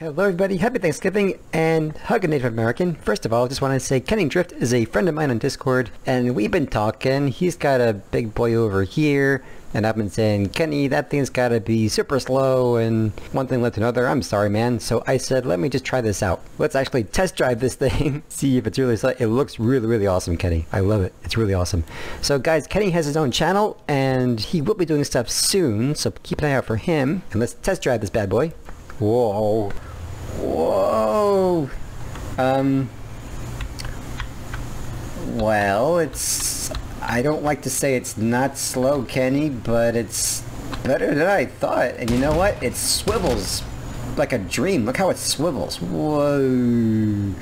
Hello everybody, happy Thanksgiving and hug a Native American. First of all, I just want to say Kenny Drift is a friend of mine on Discord and we've been talking. He's got a big boy over here and I've been saying, Kenny, that thing's gotta be super slow and one thing led to another. I'm sorry man. So I said, let me just try this out. Let's actually test drive this thing, see if it's really slow. It looks really, really awesome, Kenny. I love it. It's really awesome. So guys, Kenny has his own channel and he will be doing stuff soon. So keep an eye out for him and let's test drive this bad boy. Whoa. Whoa! Um... Well, it's... I don't like to say it's not slow, Kenny, but it's better than I thought. And you know what? It swivels like a dream. Look how it swivels. Whoa!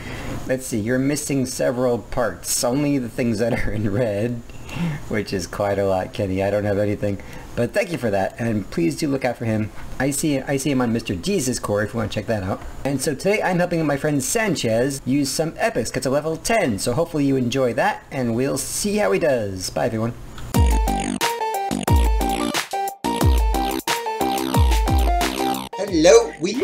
Let's see, you're missing several parts. Only the things that are in red, which is quite a lot, Kenny. I don't have anything. But thank you for that, and please do look out for him. I see I see him on Mr. Jesus Core if you want to check that out. And so today I'm helping my friend Sanchez use some epics, get to level 10, so hopefully you enjoy that, and we'll see how he does. Bye everyone. Hello, we.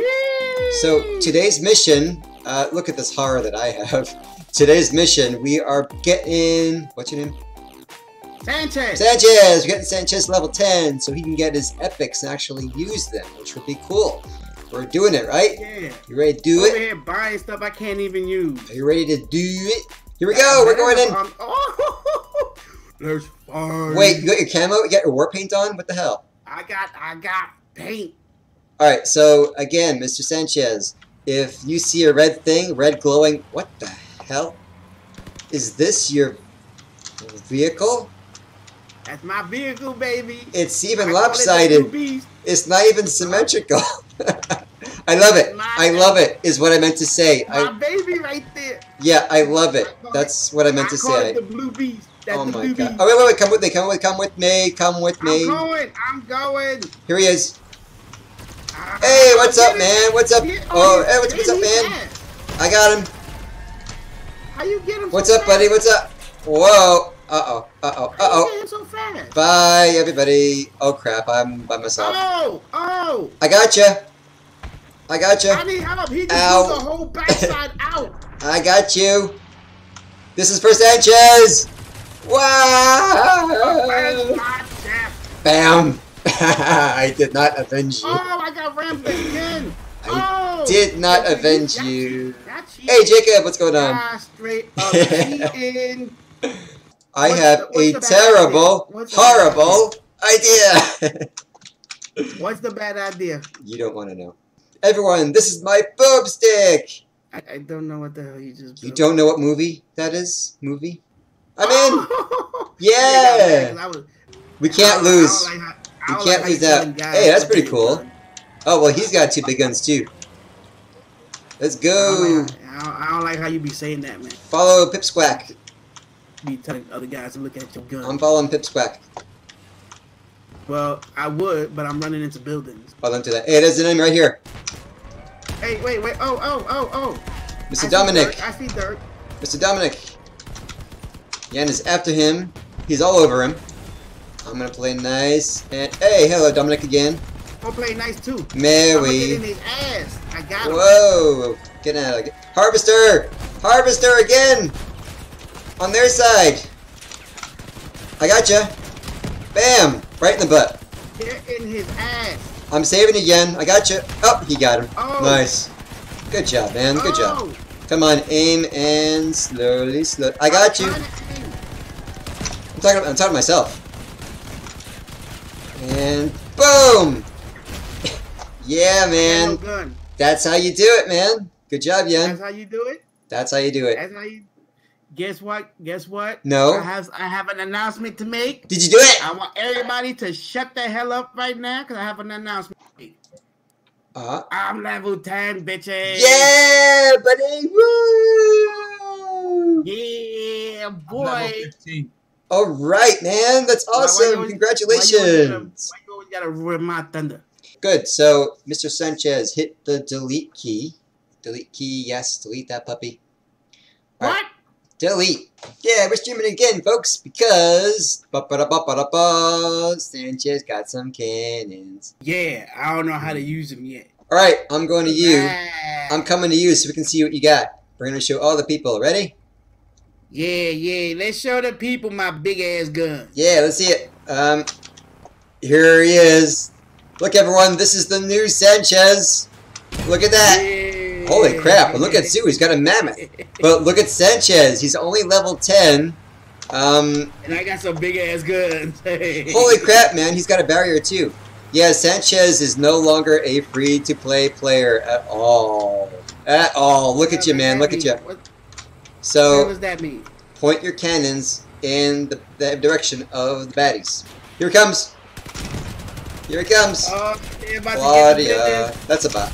So today's mission. Uh, look at this horror that I have. Today's mission, we are getting. What's your name? Sanchez! Sanchez! We're getting Sanchez level 10 so he can get his epics and actually use them, which would be cool. We're doing it, right? Yeah. You ready to do Over it? here buying stuff I can't even use. Are you ready to do it? Here we go! We're going in! Um, oh, there's fun. Wait, you got your camo? You got your war paint on? What the hell? I got, I got paint. Alright, so again, Mr. Sanchez, if you see a red thing, red glowing, what the hell? Is this your vehicle? That's my vehicle, baby. It's even I it lopsided. Beast. It's not even symmetrical. I love it. I love it. Is what I meant to say. My I baby right there. yeah, I love it. That's what I meant to say. it the Blue Beast. That's Oh the my Blue god. Beast. Oh wait, wait, wait! Come with me. Come with. Come with me. Come with me! I'm going. I'm going. Here he is. Ah, Hey, what's up, man? What's up? Get- Oh, hey, what's, what's up, man? I got him. How you get him? What's so up, buddy? What's up? Whoa. Uh oh. Uh oh. Uh How you oh. get him so fast? Bye, everybody. Oh crap! I'm by myself. Oh, oh! I gotcha. I I gotcha. need help. He just Ow. the whole backside out. I got you. This is for Sanchez. Wow. My chef? Bam! I did not avenge you. Oh, I got ramped again. I oh, did not avenge cheating. you. That's. Hey Jacob, what's going on? Ah, straight up cheating. I what's have the- a terrible, idea? What's the bad horrible idea. What's the bad idea? you don't want to know. Everyone, this is my boob stick. I, I don't know what the hell you just. You don't know what movie that is? Movie? I'm in. Oh! Yeah. 'cause I was- We can't I lose. like how- I can't like lose that. Hey, that's pretty cool. Oh well, he's got two big guns too. Let's I go. don't, like, I, don't, I don't like how you be saying that, man. Follow Pipsquack. Be telling other guys to look at your gun. I'm following Pipsquack. well, I would, but I'm running into buildings. Follow him to that. Hey, there's an enemy right here. Hey, wait, wait. Oh, oh, oh, oh. I Mr. see Dominic. dirt, I see dirt. Mr. Dominic. Yan is after him. He's all over him. I'm gonna play nice. And hey, hello, Dominic again. I'm gonna play nice too. Mary. gonna get in his ass. I got him. Whoa! Get out of it. Harvester! Harvester again! On their side! I gotcha! Bam! Right in the butt. Get in his ass. I'm saving again. I gotcha. Oh, he got him. Oh. Nice. Good job, man. Good job. Oh, Come on, aim and slowly, slow. I got you. I'm talking. I'm talking to myself. And boom! yeah, man. That's how you do it, man. Good job, Yen. That's how you do it. That's how you do it. That's how you. Guess what? Guess what? No. I have I have an announcement to make. Did you do it? I want everybody to shut the hell up right now because I have an announcement. to make. Uh, I'm level 10, bitches. yeah, buddy. Woo! Yeah, I'm boy. level All right, man. That's Why- why you awesome. Congratulations. Why you always gotta, why you always gotta my thunder? Good. So, Mr. Sanchez, hit the delete key. Delete key. Yes, delete that puppy. All right. What? Delete. Yeah, we're streaming again, folks, because ba-ba-da-ba-ba-da-ba, Sanchez got some cannons. Yeah, I don't know how to use them yet. All right, I'm going to you. Ah, I'm coming to you so we can see what you got. We're gonna show all the people. Ready? Yeah, yeah. Let's show the people my big ass gun. Yeah, let's see it. Um, here he is. Look, everyone. This is the new Sanchez. Look at that. Yeah. Holy crap! But look at Sue. He's got a mammoth. But look at Sanchez. He's only level 10. Um, And I got some big ass guns. holy crap, man. He's got a barrier too. Yeah, Sanchez is no longer a free to play player at all. At all. Look at you, man. Look at you. What, what does that mean? point your cannons in the, the direction of the baddies. Here it comes. Here it comes. Oh, they're about to get Claudia. That's a bot.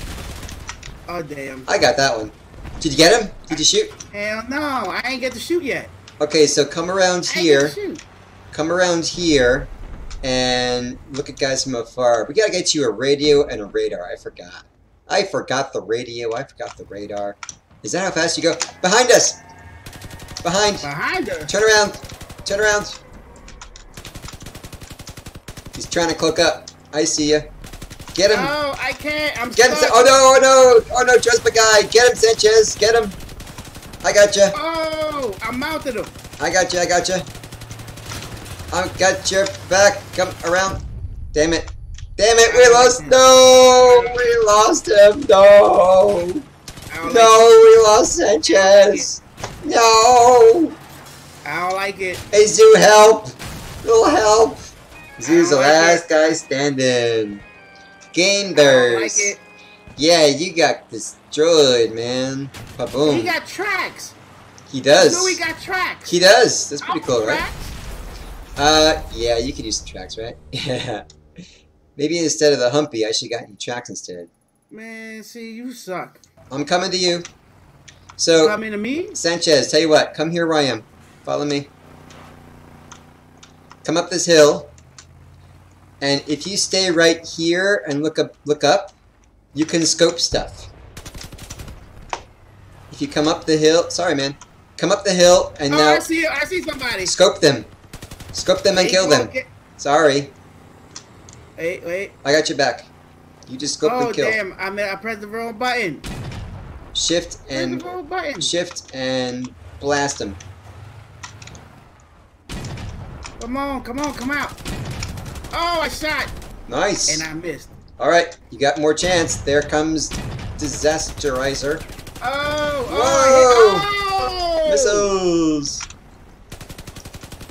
Oh, damn. I got that one. Did you get him? Did you shoot? Hell no. I ain't get to shoot yet. Okay, so come around I ain't get here. Come around here and look at guys from afar. We gotta get you a radio and a radar. I forgot. I forgot the radio. I forgot the radar. Is that how fast you go? Behind us! Behind! Behind her. Turn around! Turn around! He's trying to cloak up. I see you. Get him! Oh, I can't. I'm Get him! stuck. Sa- oh no! Oh no! Oh no! Trust my guy! Get him, Sanchez! Get him! I got you. Oh, I mounted him. I got you. I got you. I got your back. Come around. Damn it! Damn it! We lost. No! We lost him. No! No! We lost Sanchez. No! I don't like it. Hey Zoo, help! Little help! Zoo's the last guy standing. Game I like Yeah, you got destroyed, man. He Boom. got tracks. He does. No, he got tracks. He does. That's pretty Off cool, right? tracks? Uh, yeah, you could use some tracks, right? Yeah. Maybe instead of the humpy, I should have gotten tracks instead. Man, see, you suck. I'm coming to you. So, Coming to me? Sanchez, tell you what, come here where I am. Follow me. Come up this hill. And if you stay right here and look up look up, you can scope stuff. If you come up the hill sorry man. Come up the hill and oh, now I see. I see somebody. scope them. Scope them and kill them. get- Sorry. Wait, wait. I got your back. You just scope Oh and kill. Oh damn! I mean, I pressed the wrong button. Shift and the wrong button. shift and blast them. Come on, come on, come out. Oh, I shot Nice. and I missed. All right, you got more chance. There comes Disasterizer. Oh, oh, Whoa! oh, oh! Missiles.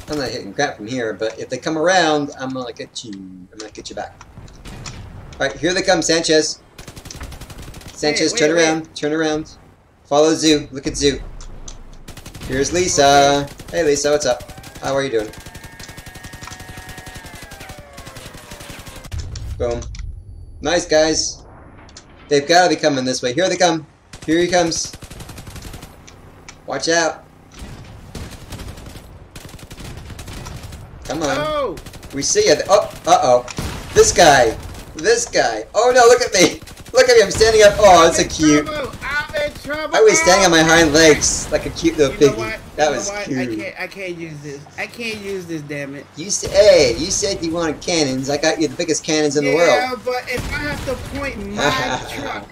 I'm not hitting crap from here, but if they come around, I'm gonna get you. I'm gonna get you back. All right, here they come, Sanchez. Sanchez, wait, turn wait. around. Turn around. Follow Zoo. Look at Zoo. Here's Lisa. Hey, Lisa, what's up? How are you doing? Boom. Nice, guys. They've got to be coming this way. Here they come. Here he comes. Watch out. Come on. Oh, We see you. Oh, uh-oh. This guy. This guy. Oh, no, look at me. Look at me. I'm standing up. Oh, it's a cute. trouble. I'm in trouble. I was standing on my hind legs like a cute little You know piggy. what? That You was what? I cute. can't. I can't use this. I can't use this. Damn it. You said, hey, you said you wanted cannons. I got you the biggest cannons in the world. yeah, but if I have to point my truck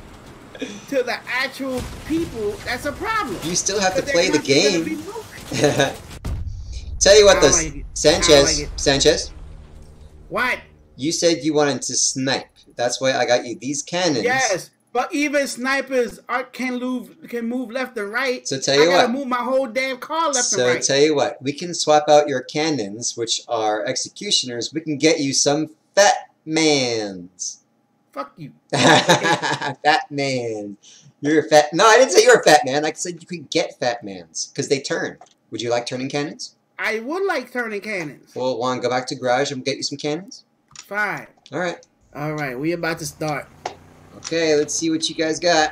to the actual people, that's a problem. You still have to play the game. gonna be moving. Tell you what, though, like it. I don't Sanchez, like. Sanchez, What? you said you wanted to snipe. That's why I got you these cannons. Yes, but even snipers are, can move can move left and right. So tell you what I gotta what. move my whole damn car left so and right. So tell you what, we can swap out your cannons, which are executioners. We can get you some fat mans. Fuck you. fat man. You're a fat. No, I didn't say you're a fat man. I said you could get fat mans because they turn. Would you like turning cannons? I would like turning cannons. Well, Juan, go back to garage and get you some cannons? Fine. All right. All right, we about to start. Okay, let's see what you guys got.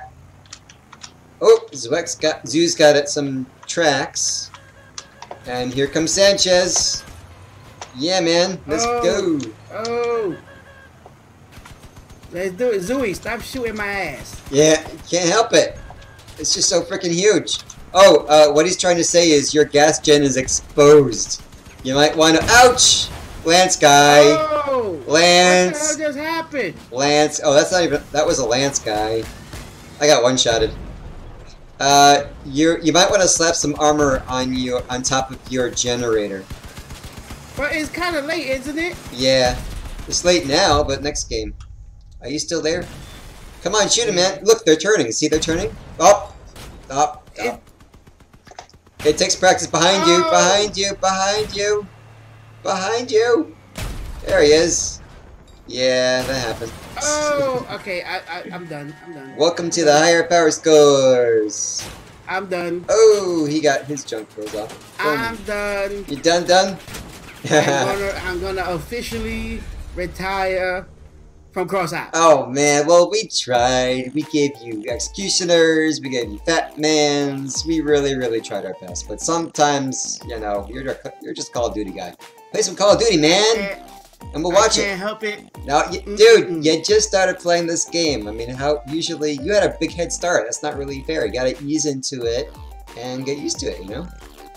Oh, Zwex got Zoo's got it some tracks. And here comes Sanchez. Yeah, man. Let's Oh. go. Oh. Let's do it. Zooey, stop shooting my ass. Yeah, can't help it. It's just so freaking huge. Oh, uh, what he's trying to say is your gas gen is exposed. You might want to. Ouch! Lance guy. Oh! Lance. What the hell just happened? Lance. Oh, that's not even. That was a Lance guy. I got one-shotted. Uh, you you might want to slap some armor on you on top of your generator. But it's kind of late, isn't it? Yeah, it's late now, but next game. Are you still there? Come on, shoot him, man. Look, they're turning. See, they're turning. Up, up, up. It takes practice. Behind you, Oh. behind you, behind you, behind you. There he is. Yeah, that happened. Oh, okay. I, I I'm done. I'm done. Welcome to the higher power scores. I'm done. Oh, he got his junk throws off. Boom. I'm done. You done, done? I'm gonna I'm gonna officially retire from Crossout. oh man, well we tried. We gave you executioners, we gave you fat mans. We really, really tried our best. But sometimes, you know, you're you're just Call of Duty guy. Play some Call of Duty, man, and we'll watch it. can't help it. No, y Mm-mm. dude, you just started playing this game. I mean, how usually you had a big head start. That's not really fair. You gotta ease into it and get used to it, you know?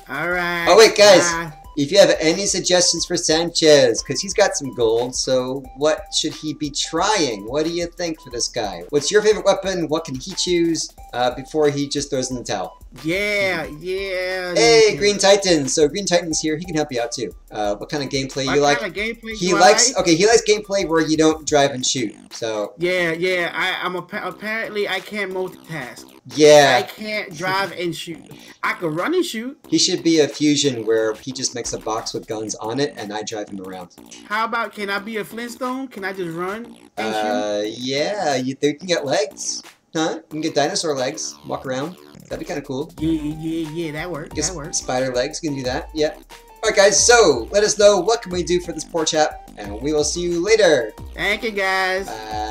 All right. Oh, wait, guys. Bye. If you have any suggestions for Sanchez, because he's got some gold, so what should he be trying? What do you think for this guy? What's your favorite weapon? What can he choose uh, before he just throws in the towel? Yeah, yeah. Hey, Green Titan! So Green Titan's here. He can help you out too. Uh, what kind of gameplay What you like? of gameplay He likes like? okay. He likes gameplay where you don't drive and shoot. So Yeah, yeah. I, I'm appa- apparently I can't multitask. Yeah, I can't drive and shoot. I can run and shoot. he should be a fusion where he just makes a box with guns on it, and I drive him around. How about can I be a Flintstone? Can I just run and shoot? Uh, yeah, you, think you can get legs, huh? You can get dinosaur legs, walk around. That'd be kind of cool. Yeah, yeah, yeah. That works. That works. spider legs, you can do that. Yeah. All right, guys. So let us know what can we do for this poor chap, and we will see you later. Thank you, guys. Bye.